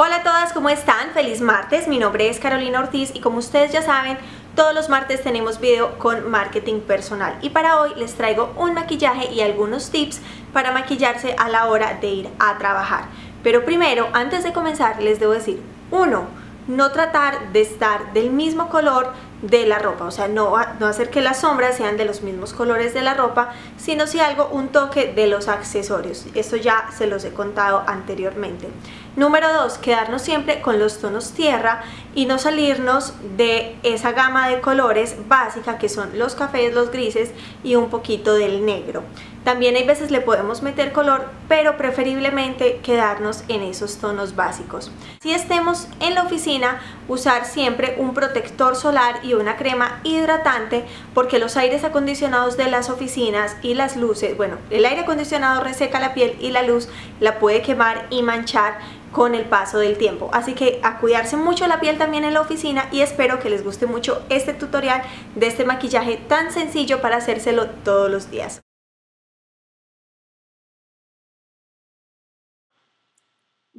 Hola a todas, ¿cómo están? Feliz martes, mi nombre es Carolina Ortiz y como ustedes ya saben, todos los martes tenemos video con marketing personal y para hoy les traigo un maquillaje y algunos tips para maquillarse a la hora de ir a trabajar. Pero primero, antes de comenzar, les debo decir, uno, no tratar de estar del mismo color de la ropa, o sea, no, no hacer que las sombras sean de los mismos colores de la ropa, sino si algo, un toque de los accesorios. Esto ya se los he contado anteriormente. Número 2, quedarnos siempre con los tonos tierra y no salirnos de esa gama de colores básica que son los cafés, los grises y un poquito del negro. También hay veces le podemos meter color, pero preferiblemente quedarnos en esos tonos básicos. Si estemos en la oficina, usar siempre un protector solar y una crema hidratante porque los aires acondicionados de las oficinas y las luces, bueno, el aire acondicionado reseca la piel y la luz la puede quemar y manchar con el paso del tiempo. Así que a cuidarse mucho la piel también en la oficina y espero que les guste mucho este tutorial de este maquillaje tan sencillo para hacérselo todos los días.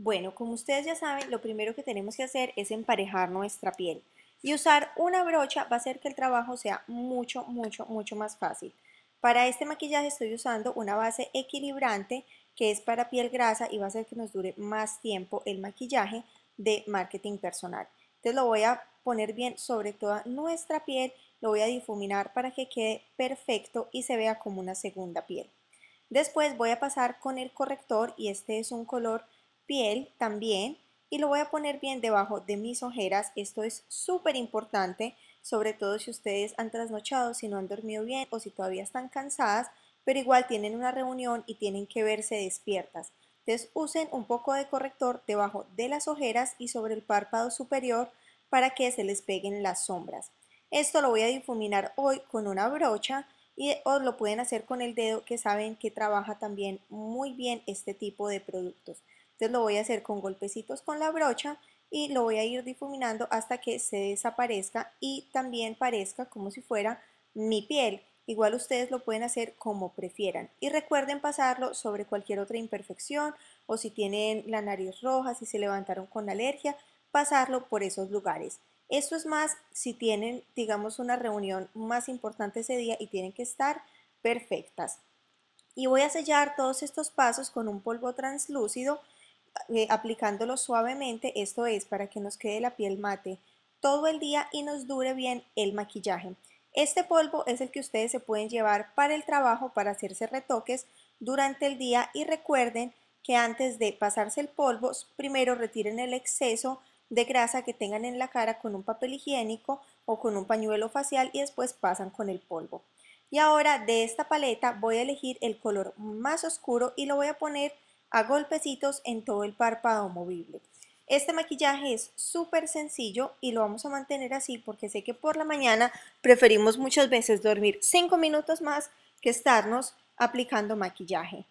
Bueno, como ustedes ya saben, lo primero que tenemos que hacer es emparejar nuestra piel. Y usar una brocha va a hacer que el trabajo sea mucho, mucho, mucho más fácil. Para este maquillaje estoy usando una base equilibrante que es para piel grasa y va a hacer que nos dure más tiempo el maquillaje de marketing personal. Entonces lo voy a poner bien sobre toda nuestra piel, lo voy a difuminar para que quede perfecto y se vea como una segunda piel. Después voy a pasar con el corrector y este es un color piel también y lo voy a poner bien debajo de mis ojeras. Esto es súper importante, sobre todo si ustedes han trasnochado, si no han dormido bien o si todavía están cansadas, pero igual tienen una reunión y tienen que verse despiertas. Entonces usen un poco de corrector debajo de las ojeras y sobre el párpado superior para que se les peguen las sombras. Esto lo voy a difuminar hoy con una brocha y os lo pueden hacer con el dedo que saben que trabaja también muy bien este tipo de productos. Entonces lo voy a hacer con golpecitos con la brocha y lo voy a ir difuminando hasta que se desaparezca y también parezca como si fuera mi piel. Igual ustedes lo pueden hacer como prefieran. Y recuerden pasarlo sobre cualquier otra imperfección o si tienen la nariz roja, si se levantaron con alergia, pasarlo por esos lugares. Esto es más si tienen, digamos, una reunión más importante ese día y tienen que estar perfectas. Y voy a sellar todos estos pasos con un polvo translúcido eh, aplicándolo suavemente, esto es para que nos quede la piel mate todo el día y nos dure bien el maquillaje. Este polvo es el que ustedes se pueden llevar para el trabajo, para hacerse retoques durante el día y recuerden que antes de pasarse el polvo, primero retiren el exceso de grasa que tengan en la cara con un papel higiénico o con un pañuelo facial y después pasan con el polvo. Y ahora de esta paleta voy a elegir el color más oscuro y lo voy a poner a golpecitos en todo el párpado movible. Este maquillaje es súper sencillo y lo vamos a mantener así porque sé que por la mañana preferimos muchas veces dormir 5 minutos más que estarnos aplicando maquillaje.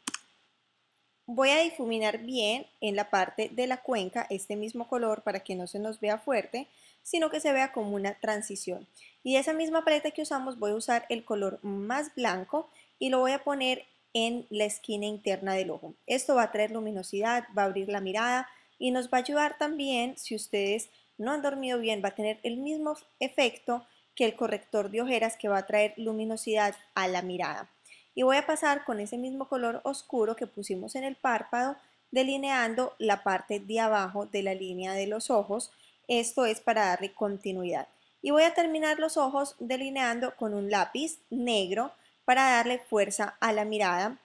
Voy a difuminar bien en la parte de la cuenca este mismo color para que no se nos vea fuerte, sino que se vea como una transición. Y esa misma paleta que usamos voy a usar el color más blanco y lo voy a poner en la esquina interna del ojo. Esto va a traer luminosidad, va a abrir la mirada y nos va a ayudar también, si ustedes no han dormido bien, va a tener el mismo efecto que el corrector de ojeras que va a traer luminosidad a la mirada. Y voy a pasar con ese mismo color oscuro que pusimos en el párpado, delineando la parte de abajo de la línea de los ojos. Esto es para darle continuidad. Y voy a terminar los ojos delineando con un lápiz negro para darle fuerza a la mirada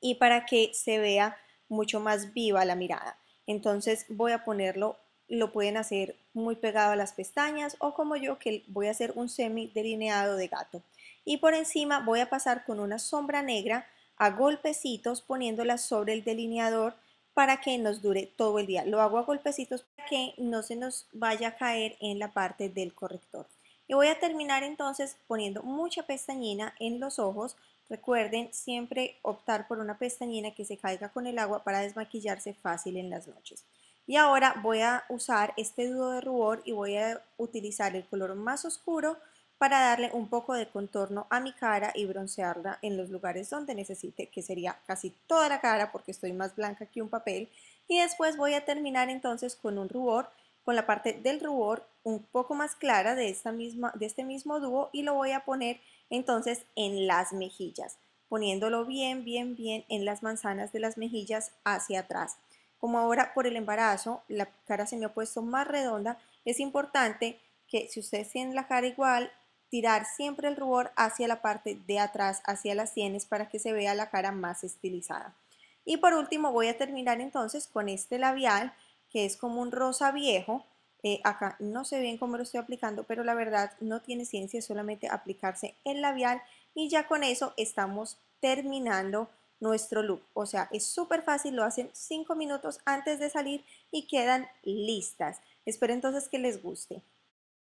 y para que se vea mucho más viva la mirada. Entonces voy a ponerlo, lo pueden hacer muy pegado a las pestañas o como yo que voy a hacer un semi delineado de gato. Y por encima voy a pasar con una sombra negra a golpecitos poniéndola sobre el delineador para que nos dure todo el día. Lo hago a golpecitos para que no se nos vaya a caer en la parte del corrector. Y voy a terminar entonces poniendo mucha pestañina en los ojos. Recuerden siempre optar por una pestañina que se caiga con el agua para desmaquillarse fácil en las noches. Y ahora voy a usar este dúo de rubor y voy a utilizar el color más oscuro para darle un poco de contorno a mi cara y broncearla en los lugares donde necesite, que sería casi toda la cara porque estoy más blanca que un papel. y después voy a terminar entonces con un rubor, con la parte del rubor un poco más clara de, esta misma, de este mismo dúo y lo voy a poner entonces en las mejillas, poniéndolo bien, bien, bien en las manzanas de las mejillas hacia atrás. Como ahora por el embarazo la cara se me ha puesto más redonda, es importante que si ustedes tienen la cara igual, tirar siempre el rubor hacia la parte de atrás, hacia las sienes para que se vea la cara más estilizada. Y por último voy a terminar entonces con este labial que es como un rosa viejo. Eh, acá no sé bien cómo lo estoy aplicando, pero la verdad no tiene ciencia, solamente aplicarse el labial y ya con eso estamos terminando nuestro look. O sea, es súper fácil, lo hacen 5 minutos antes de salir y quedan listas. Espero entonces que les guste.